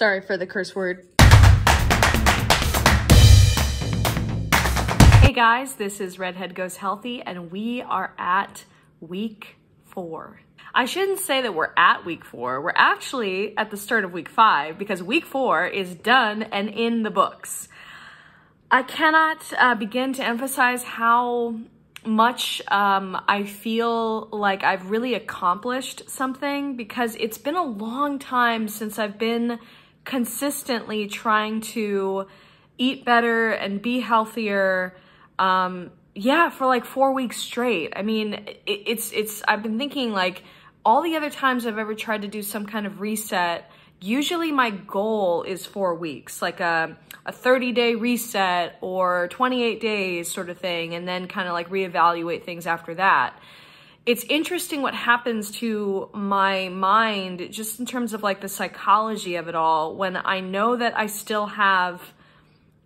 Sorry for the curse word. Hey guys, this is Redhead Goes Healthy, and we are at week four. I shouldn't say that we're at week four. We're actually at the start of week five because week four is done and in the books. I cannot uh, begin to emphasize how much um, I feel like I've really accomplished something because it's been a long time since I've been consistently trying to eat better and be healthier. Um, yeah, for like four weeks straight. I mean, it, it's, it's, I've been thinking like all the other times I've ever tried to do some kind of reset, usually my goal is four weeks, like a, a 30 day reset or 28 days sort of thing, and then kind of like reevaluate things after that. It's interesting what happens to my mind just in terms of like the psychology of it all when I know that I still have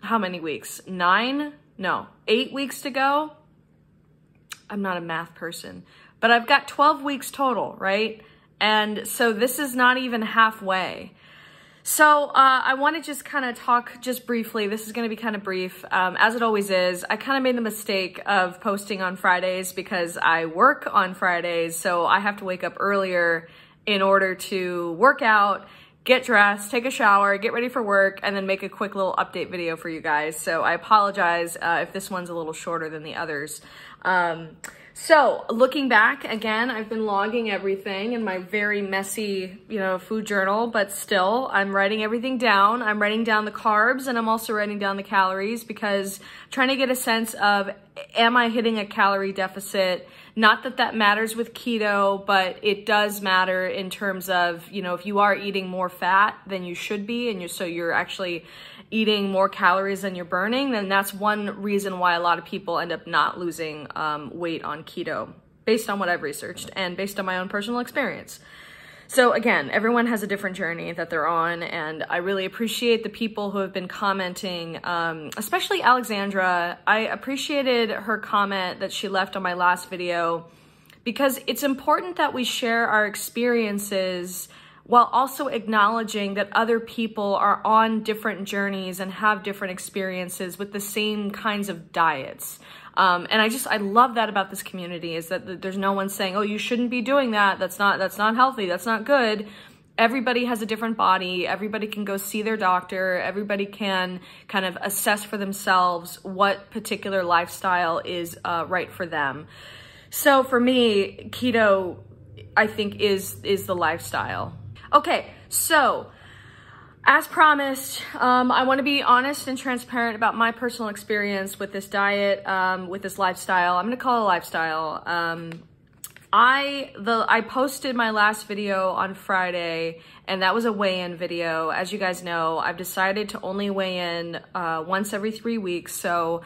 how many weeks? Nine? No, eight weeks to go. I'm not a math person, but I've got 12 weeks total, right? And so this is not even halfway. So uh, I want to just kind of talk just briefly. This is going to be kind of brief, um, as it always is. I kind of made the mistake of posting on Fridays because I work on Fridays, so I have to wake up earlier in order to work out, get dressed, take a shower, get ready for work, and then make a quick little update video for you guys. So I apologize uh, if this one's a little shorter than the others. Um, so looking back again, I've been logging everything in my very messy, you know, food journal, but still I'm writing everything down. I'm writing down the carbs and I'm also writing down the calories because trying to get a sense of, am I hitting a calorie deficit? Not that that matters with keto, but it does matter in terms of, you know, if you are eating more fat than you should be and you so you're actually eating more calories than you're burning, then that's one reason why a lot of people end up not losing um, weight on keto, based on what I've researched and based on my own personal experience. So again, everyone has a different journey that they're on, and I really appreciate the people who have been commenting, um, especially Alexandra. I appreciated her comment that she left on my last video because it's important that we share our experiences while also acknowledging that other people are on different journeys and have different experiences with the same kinds of diets. Um, and I just, I love that about this community is that there's no one saying, oh, you shouldn't be doing that. That's not, that's not healthy. That's not good. Everybody has a different body. Everybody can go see their doctor. Everybody can kind of assess for themselves what particular lifestyle is uh, right for them. So for me, keto, I think is, is the lifestyle. Okay, so as promised, um, I want to be honest and transparent about my personal experience with this diet, um, with this lifestyle. I'm going to call it a lifestyle. Um, I the I posted my last video on Friday, and that was a weigh-in video. As you guys know, I've decided to only weigh in uh, once every three weeks. So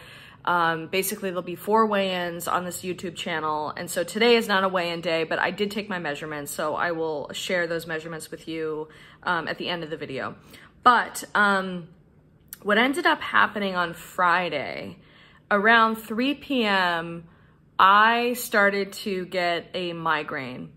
um, basically, there'll be four weigh-ins on this YouTube channel. And so today is not a weigh-in day, but I did take my measurements. So I will share those measurements with you um, at the end of the video. But um, what ended up happening on Friday, around 3 p.m., I started to get a migraine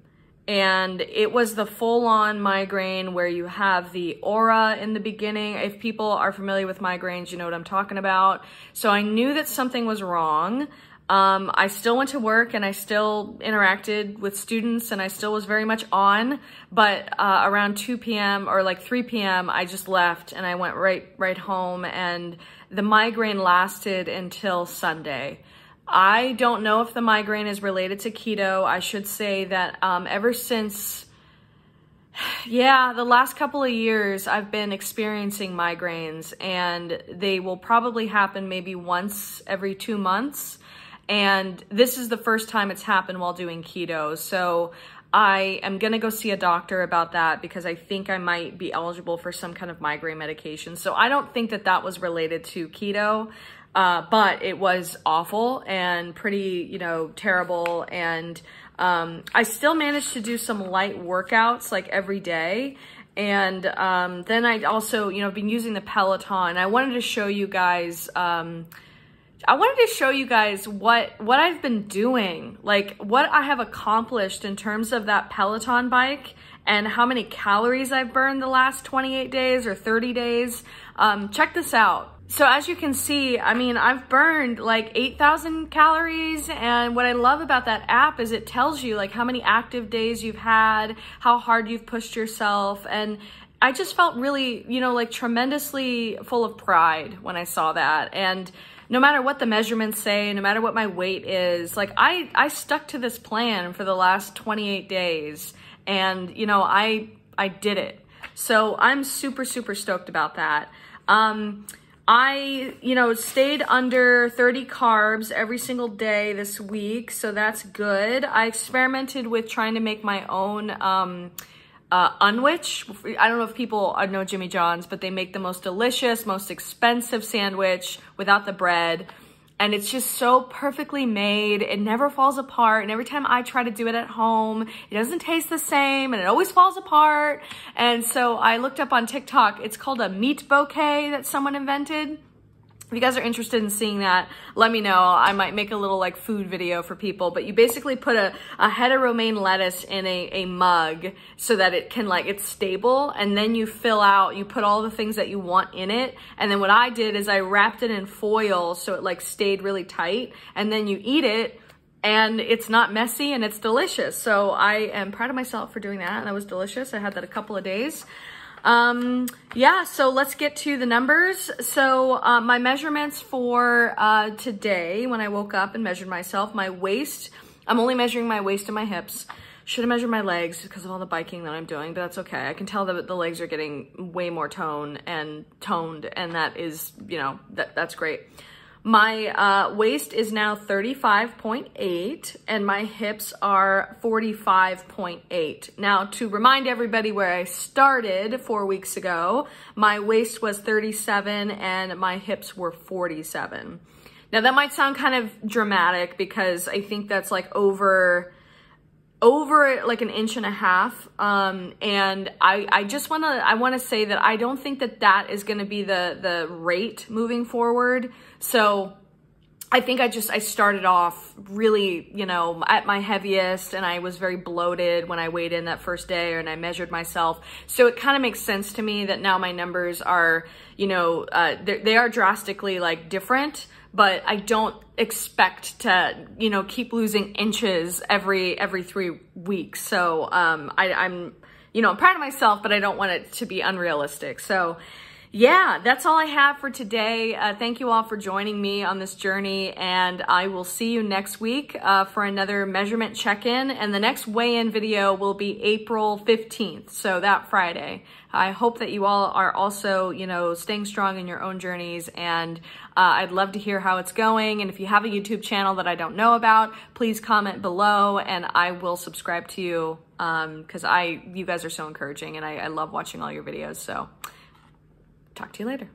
and it was the full-on migraine where you have the aura in the beginning. If people are familiar with migraines, you know what I'm talking about. So I knew that something was wrong. Um, I still went to work and I still interacted with students and I still was very much on, but uh, around 2 p.m. or like 3 p.m. I just left and I went right right home and the migraine lasted until Sunday. I don't know if the migraine is related to keto. I should say that um, ever since, yeah, the last couple of years, I've been experiencing migraines and they will probably happen maybe once every two months. And this is the first time it's happened while doing keto. So I am going to go see a doctor about that because I think I might be eligible for some kind of migraine medication. So I don't think that that was related to keto. Uh, but it was awful and pretty, you know, terrible. And um, I still managed to do some light workouts like every day. And um, then I also, you know, been using the Peloton. I wanted to show you guys um, I wanted to show you guys what what I've been doing, like what I have accomplished in terms of that Peloton bike and how many calories I've burned the last 28 days or 30 days. Um, check this out. So as you can see, I mean, I've burned like 8,000 calories. And what I love about that app is it tells you like how many active days you've had, how hard you've pushed yourself. And I just felt really, you know, like tremendously full of pride when I saw that. And no matter what the measurements say, no matter what my weight is, like I, I stuck to this plan for the last 28 days and you know, I, I did it. So I'm super, super stoked about that. Um, I, you know, stayed under 30 carbs every single day this week, so that's good. I experimented with trying to make my own um, uh, unwich. I don't know if people know Jimmy John's, but they make the most delicious, most expensive sandwich without the bread. And it's just so perfectly made. It never falls apart. And every time I try to do it at home, it doesn't taste the same and it always falls apart. And so I looked up on TikTok. It's called a meat bouquet that someone invented. If you guys are interested in seeing that, let me know. I might make a little like food video for people, but you basically put a, a head of romaine lettuce in a, a mug so that it can like, it's stable. And then you fill out, you put all the things that you want in it. And then what I did is I wrapped it in foil so it like stayed really tight. And then you eat it and it's not messy and it's delicious. So I am proud of myself for doing that. And that was delicious. I had that a couple of days. Um, yeah, so let's get to the numbers. So uh, my measurements for uh, today, when I woke up and measured myself, my waist, I'm only measuring my waist and my hips. Should have measured my legs because of all the biking that I'm doing, but that's okay. I can tell that the legs are getting way more tone and toned, and that is, you know, that that's great. My uh, waist is now 35.8 and my hips are 45.8. Now, to remind everybody where I started four weeks ago, my waist was 37 and my hips were 47. Now, that might sound kind of dramatic because I think that's like over over like an inch and a half. Um, and I, I just want to I want to say that I don't think that that is going to be the the rate moving forward. So I think I just, I started off really, you know, at my heaviest and I was very bloated when I weighed in that first day and I measured myself. So it kind of makes sense to me that now my numbers are, you know, uh, they are drastically like different, but I don't expect to, you know, keep losing inches every, every three weeks. So um, I, I'm, you know, I'm proud of myself, but I don't want it to be unrealistic. So yeah, that's all I have for today. Uh, thank you all for joining me on this journey, and I will see you next week uh, for another measurement check-in. And the next weigh-in video will be April 15th, so that Friday. I hope that you all are also, you know, staying strong in your own journeys, and uh, I'd love to hear how it's going. And if you have a YouTube channel that I don't know about, please comment below, and I will subscribe to you because um, I, you guys are so encouraging, and I, I love watching all your videos. So. Talk to you later.